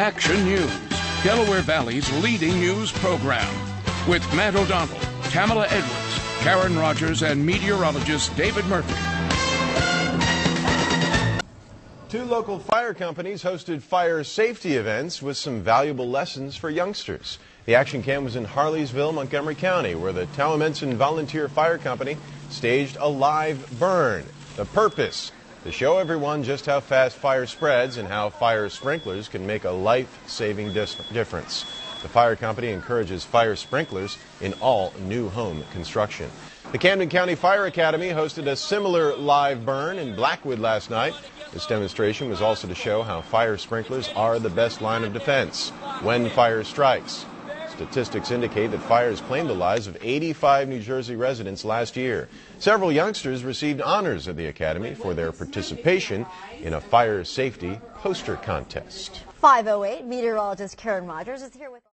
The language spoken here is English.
Action News, Delaware Valley's leading news program. With Matt O'Donnell, Tamala Edwards, Karen Rogers, and meteorologist David Murphy. Two local fire companies hosted fire safety events with some valuable lessons for youngsters. The action cam was in Harleysville, Montgomery County, where the Towamencin Volunteer Fire Company staged a live burn. The purpose to show everyone just how fast fire spreads and how fire sprinklers can make a life-saving difference. The fire company encourages fire sprinklers in all new home construction. The Camden County Fire Academy hosted a similar live burn in Blackwood last night. This demonstration was also to show how fire sprinklers are the best line of defense when fire strikes. Statistics indicate that fires claimed the lives of 85 New Jersey residents last year. Several youngsters received honors at the Academy for their participation in a fire safety poster contest. 508 meteorologist Karen Rogers is here with